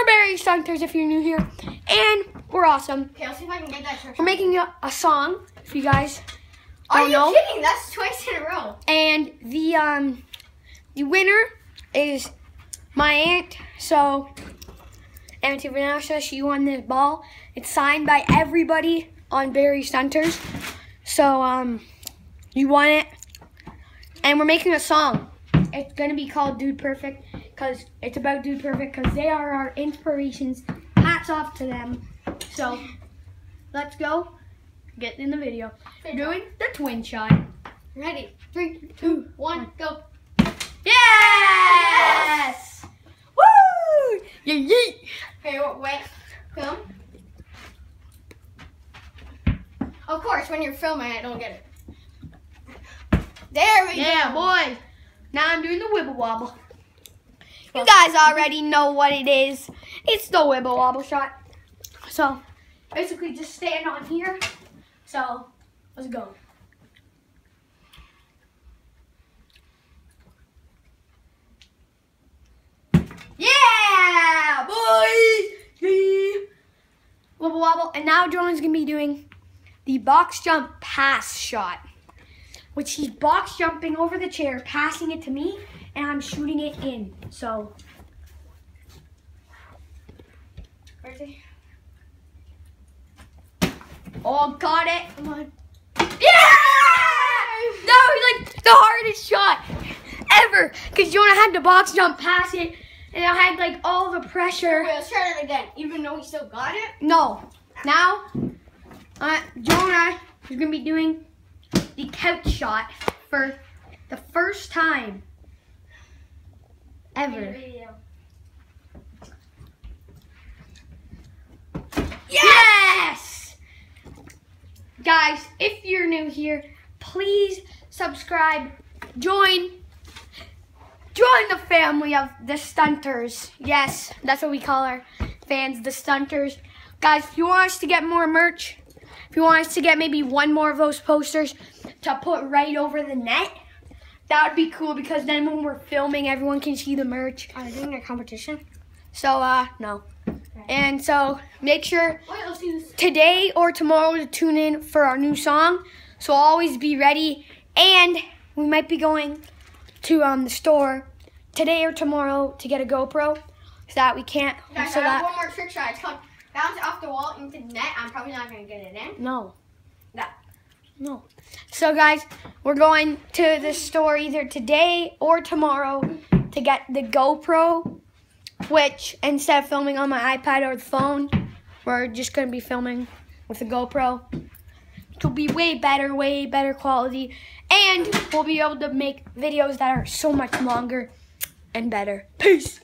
We're Barrie Stunters if you're new here, and we're awesome. Okay, I'll see if I can get that. We're making a, a song, if you guys Are you know. kidding? That's twice in a row. And the um the winner is my aunt. So Auntie Vanessa, she won this ball. It's signed by everybody on Barrie Stunters. So um you won it. And we're making a song. It's gonna be called Dude Perfect because it's about Dude Perfect because they are our inspirations. Hats off to them. So let's go. Get in the video. We're doing the twin shot. Ready? Three, two, one, go. Yes! Woo! Yeah, yeah. Hey, wa- wait. Film. Of course, when you're filming, I don't get it. There we Yeah, go. Yeah, boy. Now I'm doing the wibble wobble. You guys already know what it is. It's the wibble wobble shot. So, basically just stand on here. So, let's go. Yeah! Yeah. Wibble wobble. And now Jordan's going to be doing the box jump pass shot which he's box jumping over the chair, passing it to me, and I'm shooting it in. So, oh, got it. Come on. Yeah! That was like the hardest shot ever because Jonah had to box jump past it, and I had like all the pressure. Wait, let's try that again. Even though he still got it. No. Now, uh, Jonah is going to be doing the couch shot for the first time ever. video. Yes! Guys, if you're new here, please subscribe, join, join the family of the stunters. Yes, that's what we call our fans, the stunters. Guys, if you want us to get more merch, if you want us to get maybe one more of those posters to put right over the net, that would be cool because then when we're filming, everyone can see the merch. Are they doing a competition? So, uh, no. And so, make sure Wait, let's do this. today or tomorrow to tune in for our new song. So always be ready. And we might be going to um, the store today or tomorrow to get a GoPro so that we can't. Guys, so I have that one more trick shot. It's called bounce off the wall into the net. I'm probably not gonna get it in. no. No. So guys, we're going to the store either today or tomorrow to get the GoPro, which instead of filming on my iPad or the phone, we're just gonna be filming with the GoPro. It will be way better, way better quality, and we'll be able to make videos that are so much longer and better. Peace.